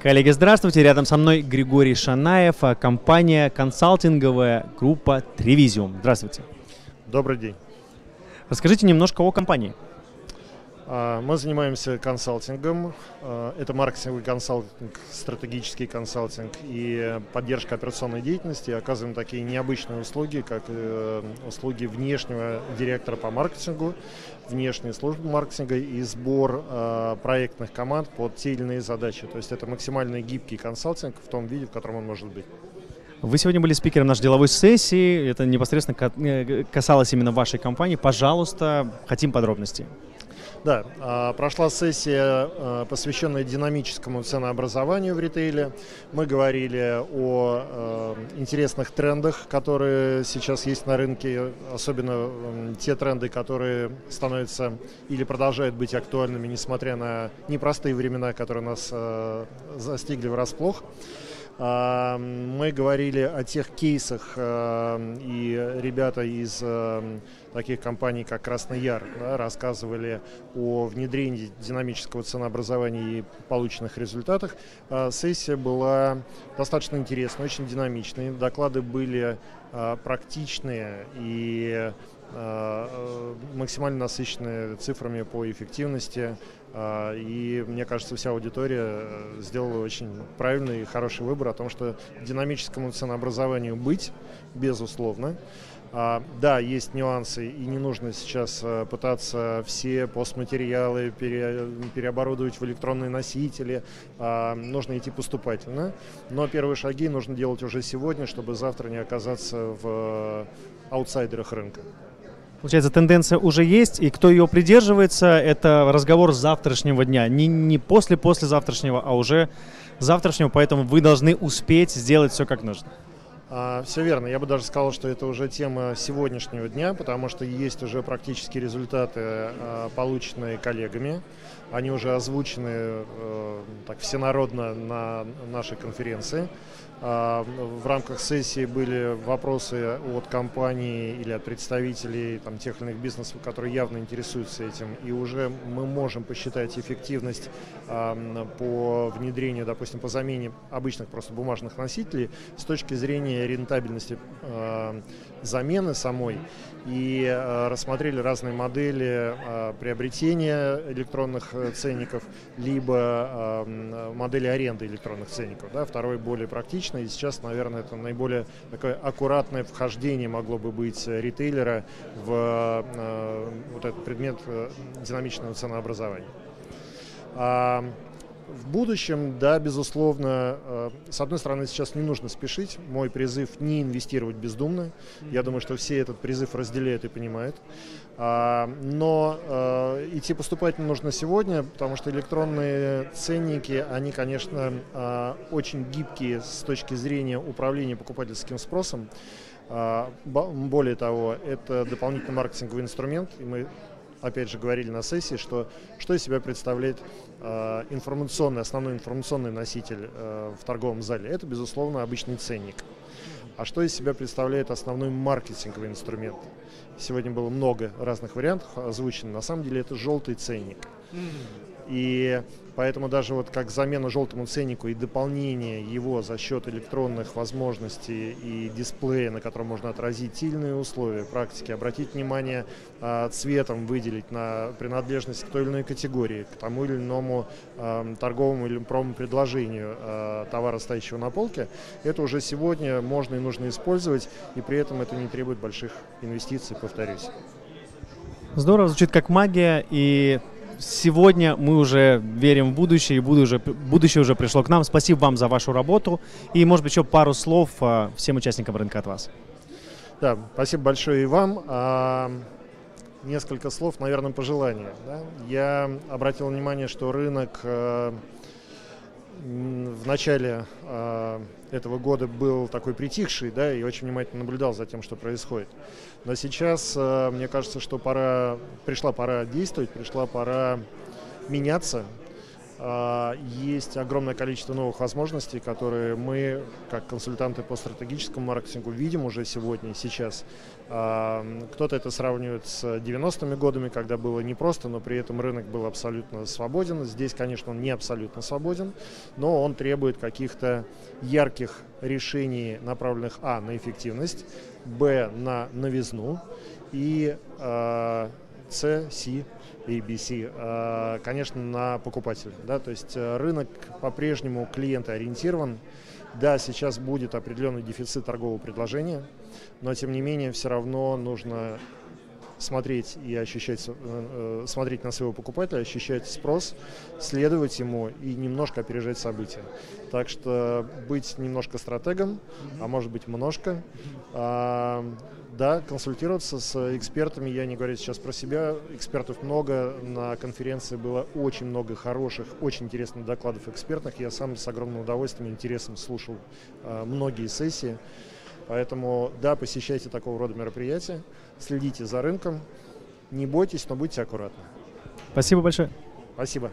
Коллеги, здравствуйте. Рядом со мной Григорий Шанаев, а, компания консалтинговая группа Тревизиум. Здравствуйте. Добрый день. Расскажите немножко о компании. А, мы занимаемся консалтингом. А, это маркетинговый консалтинг, стратегический консалтинг и поддержка операционной деятельности. Оказываем такие необычные услуги, как э, услуги внешнего директора по маркетингу, внешней службы маркетинга и сбор а, проектных команд под те или иные задачи. То есть это максимально гибкий консалтинг в том виде, в котором он может быть. Вы сегодня были спикером нашей деловой сессии. Это непосредственно э, касалось именно вашей компании. Пожалуйста, хотим подробностей. Да, а, прошла сессия, а, посвященная динамическому ценообразованию в ритейле. Мы говорили о а, интересных трендах, которые сейчас есть на рынке, особенно те тренды, которые становятся или продолжают быть актуальными, несмотря на непростые времена, которые нас застигли врасплох. Мы говорили о тех кейсах, и ребята из таких компаний, как Красный Яр, да, рассказывали о внедрении динамического ценообразования и полученных результатах. Сессия была достаточно интересной, очень динамичной. Доклады были практичные и максимально насыщенные цифрами по эффективности, а, и мне кажется, вся аудитория э, сделала очень правильный и хороший выбор о том, что динамическому ценообразованию быть, безусловно. А, да, есть нюансы, и не нужно сейчас э, пытаться все постматериалы пере, переоборудовать в электронные носители. А, нужно идти поступательно. Но первые шаги нужно делать уже сегодня, чтобы завтра не оказаться в э, аутсайдерах рынка. Получается, тенденция уже есть, и кто ее придерживается, это разговор завтрашнего дня. Не, не после-после завтрашнего, а уже завтрашнего, поэтому вы должны успеть сделать все как нужно. А, все верно. Я бы даже сказал, что это уже тема сегодняшнего дня, потому что есть уже практически результаты, а, полученные коллегами. Они уже озвучены а, так всенародно на нашей конференции. А, в рамках сессии были вопросы от компаний или от представителей там, тех или иных бизнесов, которые явно интересуются этим, и уже мы можем посчитать эффективность по внедрению, допустим, по замене обычных просто бумажных носителей с точки зрения рентабельности замены самой и рассмотрели разные модели приобретения электронных э, ценников, либо модели аренды электронных ценников. Да, второй более практичный, и сейчас, наверное, это наиболее такое аккуратное вхождение могло бы быть ритейлера в вот этот предмет динамичного ценообразования. В будущем, да, безусловно, э, с одной стороны, сейчас не нужно спешить. Мой призыв не инвестировать бездумно. Я думаю, что все этот призыв разделяют и понимают. А, но э, идти поступательно нужно сегодня, потому что электронные ценники, они, конечно, э, очень гибкие с точки зрения управления покупательским спросом. А, более того, это дополнительный маркетинговый инструмент, и мы опять же, говорили на сессии, что, что из себя представляет э, информационный, основной информационный носитель э, в торговом зале. Это, безусловно, обычный ценник. А что из себя представляет основной маркетинговый инструмент? Сегодня было много разных вариантов озвучено. На самом деле это желтый ценник. И Поэтому даже вот как замена желтому ценнику и дополнение его за счет электронных возможностей и дисплея, на котором можно отразить тильные условия практики, обратить внимание а, цветом, выделить на принадлежность к той или иной категории, к тому или иному а, торговому или промо-предложению а, товара, стоящего на полке, это уже сегодня можно и нужно использовать, и при этом это не требует больших инвестиций, повторюсь. Здорово, звучит как магия, и сегодня мы уже верим в будущее, и будущее, уже пришло к нам. Спасибо вам за вашу работу. И, может быть, еще пару слов а, всем участникам рынка от вас. Да, спасибо большое и вам. А, несколько слов, наверное, пожелания. Да? Я обратил внимание, что рынок а, в начале э, этого года был такой притихший, да, и очень внимательно наблюдал за тем, что происходит. Но сейчас, э, мне кажется, что пора, пришла пора действовать, пришла пора меняться. А, есть огромное количество новых возможностей, которые мы, как консультанты по стратегическому маркетингу, видим уже сегодня, сейчас. А, кто-то это сравнивает с 90-ми годами, когда было непросто, но при этом рынок был абсолютно свободен. Здесь, конечно, он не абсолютно свободен, но он требует каких-то ярких решений, направленных, а, на эффективность, б, на новизну и с, С, ABC, конечно, на покупателя. Да? То есть э, рынок по-прежнему клиентоориентирован. Да, сейчас будет определенный дефицит торгового предложения, но тем не менее все равно нужно смотреть и ощущать, э, смотреть на своего покупателя, ощущать спрос, следовать ему и немножко опережать события. Так что быть немножко стратегом, а может быть немножко, а, да, консультироваться с экспертами, я не говорю сейчас про себя, экспертов много, на конференции было очень много хороших, очень интересных докладов экспертных, я сам с огромным удовольствием и интересом слушал э, многие сессии, поэтому да, посещайте такого рода мероприятия, следите за рынком, не бойтесь, но будьте аккуратны. Спасибо большое. Спасибо.